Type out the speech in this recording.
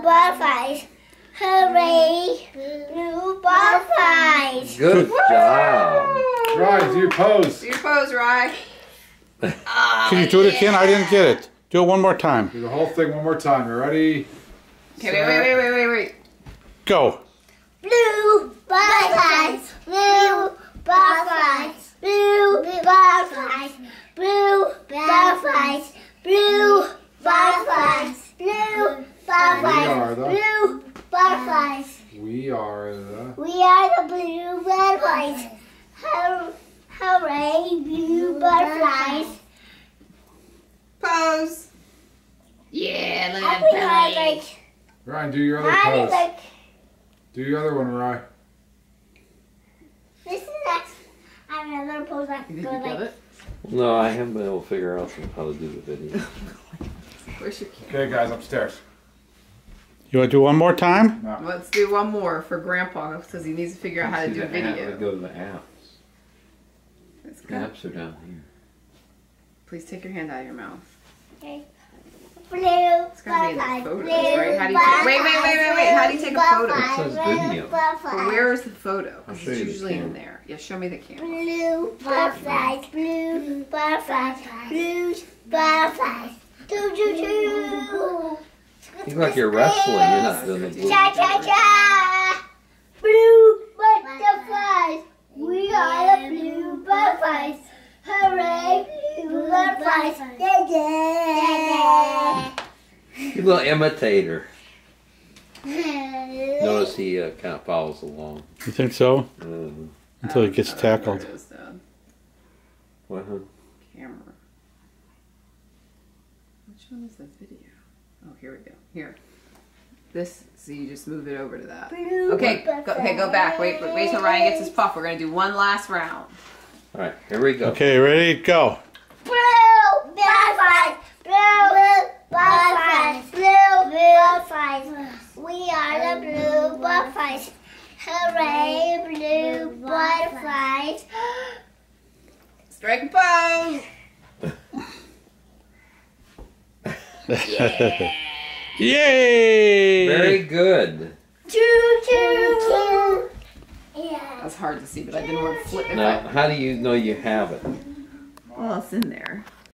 blue butterflies. Hooray! Blue butterflies. Good job. Right, do your pose. Do your pose, Rye. Can you oh, do it again? I didn't get it. Do it one more time. Do the whole thing one more time. You ready? Okay, wait, wait, wait, wait, wait, wait. Go. Blue butterflies. Blue butterflies. Blue butterflies. Blue butterflies. Blue butterflies. Blue are the- Blue butterflies. We are the. We are the blue butterflies. Hooray, blue butterflies. Pose. Yeah, look I at that. like. Ryan, do your other I pose. like. Do your other one, Ryan. This is next. I have another pose I You can think go like. it? No, I haven't been able to figure out how to do the video. Where's your camera? Okay, guys, upstairs. You want to do one more time? No. Let's do one more for Grandpa because he needs to figure out how to See do the app- video. Go to the apps. That's The apps are down here. Please take your hand out of your mouth. Okay. Blue It's gotta be in the butterflies. photos, blue right? How do you take- wait, wait, wait, wait, wait. How do you take a photo? butterflies, It says blue video. butterflies. Well, where is the photo? I'll Because show it's you the usually in camera. there. Yeah, show me the camera. Blue butterflies, blue butterflies, blue butterflies. Do do do. You look like you're wrestling. You're not doing the blue. Cha cha cha. Blue butterflies. We are the blue butterflies. Hooray, blue butterflies. Yeah, yeah. You little imitator. Notice he uh, kind of follows along. You think so? Uh, Until he gets I don't know where tackled. it is, Dad. what, huh? Camera. Which one is the video? Oh, here we go. Here. This. So you just move it over to that. Blue Okay. Go, okay. Go back. Wait. Wait, wait till Ryan gets his puff. We're gonna do one last round. All right, here we go. Okay, ready? Go. Blue butterflies, blue butterflies, blue butterflies. We are the blue butterflies. Hooray, blue butterflies. Strike a pose. Yay! Very good. Choo choo choo. Yeah. That's hard to see, but I didn't want to flip it. Now, how do you know you have it? Well, it's in there.